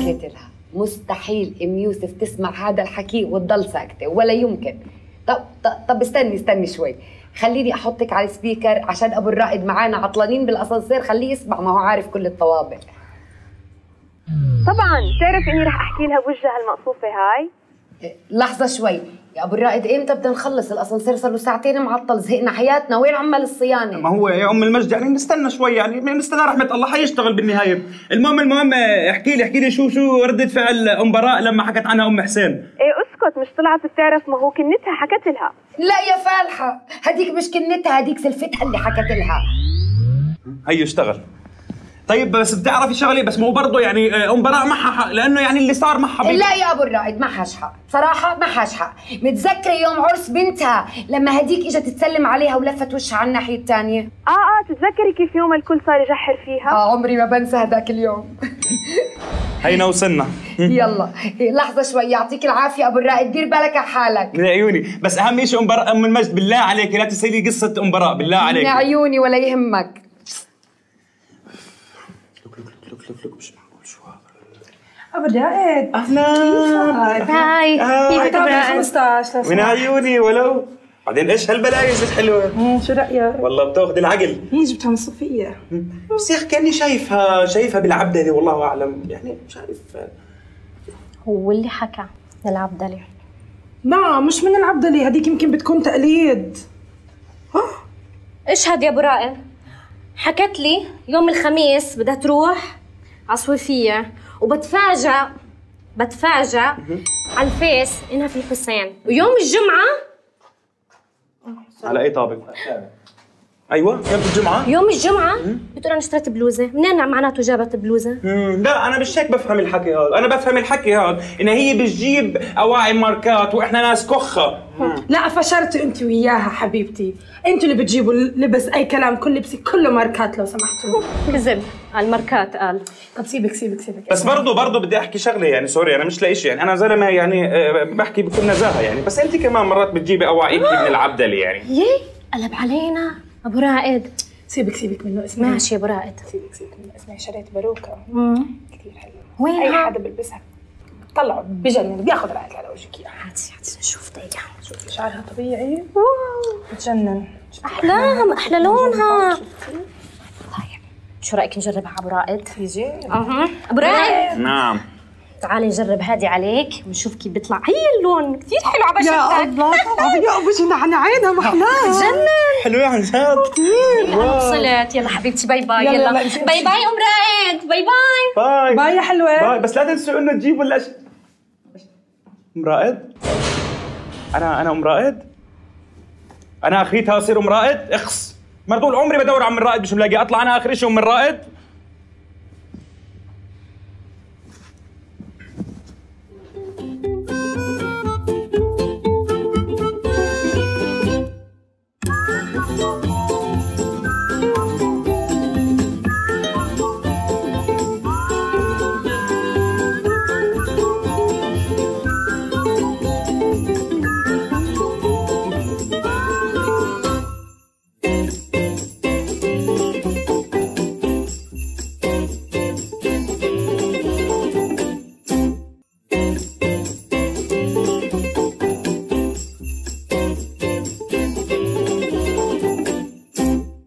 حكيت لها مستحيل. إم يوسف تسمع هذا الحكي وتضل ساكتة ولا يمكن. طب طب, طب استني استني شوي. خليني أحطك على السبيكر عشان أبو الرائد معانا عطلانين بالأسانسير. خليه يسمع ما هو عارف كل الطوابق طبعا بتعرف إني رح أحكي لها بوجهها المقصوفة هاي؟ لحظة شوي. يا أبو الرائد إمتى بدنا نخلص؟ الاسانسير صار له ساعتين معطل. زهقنا. حياتنا. وين عمل الصيانة؟ ما هو يا أم المجد يعني نستنى شوي. يعني نستنى رحمة الله. حيشتغل بالنهاية. المهم المهم احكي لي احكي لي شو شو ردة فعل أم براء لما حكت عنها أم حسين. إيه أسكت. مش طلعت بتعرف ما هو كنتها حكت لها. لا يا فالحة. هديك مش كنتها هديك سلفتها اللي حكت لها. هيو اشتغل. طيب بس بتعرفي شغلة بس مو برضه يعني آه، أم براء معها حق لأنه يعني اللي صار معها لا يا أبو الرائد ما حاش حق. صراحة ما حاش حق. متذكرة يوم عرس بنتها لما هديك إجت تسلم عليها ولفت وشها على الناحية الثانية آه آه تتذكري كيف يوم الكل صار يجحر فيها؟ آه عمري ما بنسى هذاك اليوم. هينا وصلنا. يلا. لحظة شوي يعطيك العافية أبو الرائد دير بالك على حالك. من عيوني. بس أهم شيء أم براء أم المجد بالله عليك لا تسألي قصة أم براء بالله عليك. من عيوني ولا يهمك لك لك لك مش معقول شو هذا ابو الرائد أهلا. Hi. كيفك رائد 15 لو من. عيوني ولو؟ بعدين إيش هالبلايز الحلوه شو رأيك؟ والله بتأخذ العقل. هي جبتها من صوفيا بس يا أخي كأني شايفها شايفها بالعبدلة والله أعلم. يعني شايف. هو اللي حكى للعبدلي لا مش من العبدلي هذيك يمكن بتكون تقليد. اشهد يا أبو رائد حكت لي يوم الخميس بدها تروح على صوفية وبتفاجأ بتفاجأ على الفيس إنها في الحسين ويوم الجمعة على أي طابق أيوه يوم الجمعة. يوم الجمعة بتقول أنا اشتريت بلوزة. منين معناته جابت بلوزة؟ مم، لا أنا مش هيك بفهم الحكي هذا. أنا بفهم الحكي هذا ان هي بتجيب أواعي ماركات وإحنا ناس كخة. لا فشرتوا أنت وياها حبيبتي. أنتوا اللي بتجيبوا لبس أي كلام كل لبسي كله ماركات لو سمحتوا. كذب. على الماركات قال. طب سيبك سيبك سيبك. بس برضه برضه بدي أحكي شغلة يعني sorry أنا مش لاقي شيء يعني أنا زلمة يعني آه، بحكي بكل نزاهه يعني. بس أنت كمان مرات بتجيبي اواعيك من العبدلي يعني. يي قلب علينا. أبو رائد. سيبك سيبك منه اسمعي. ماشي يا أبو رائد. سيبك سيبك منه. اسمعي شريت باروكه كثير حلوة. وين اي حدا بيلبسها طلعوا بجنن بياخذ رأيك على وجهك اياها هاتي هاتي نشوف دقيقة شوفي شعرها طبيعي. بتجنن. احلاها أحلى لونها. طيب شو رأيك نجربها ابو رائد؟ تيجي أها. ابو رائد. نعم. تعالي نجرب هادي عليك ونشوف كيف بيطلع. هي اللون. كثير حلو على يا بشرتك الله طبعا. يا أبو على عينها محلاها جنن حلوة عن جد. أنا وصلت. يلا حبيبتي bye bye. يلا، يلا. Bye. Bye أم رائد. Bye bye. Bye. Bye يا حلوة. Bye. بس لا تنسوا إنه تجيبوا الأش... أم رائد. أنا أنا أم رائد. أنا اخريتها اصير أم رائد. اخس ما طول عمري بدور على ام رائد مش ملاقي أطلع أنا آخر شيء ام رائد.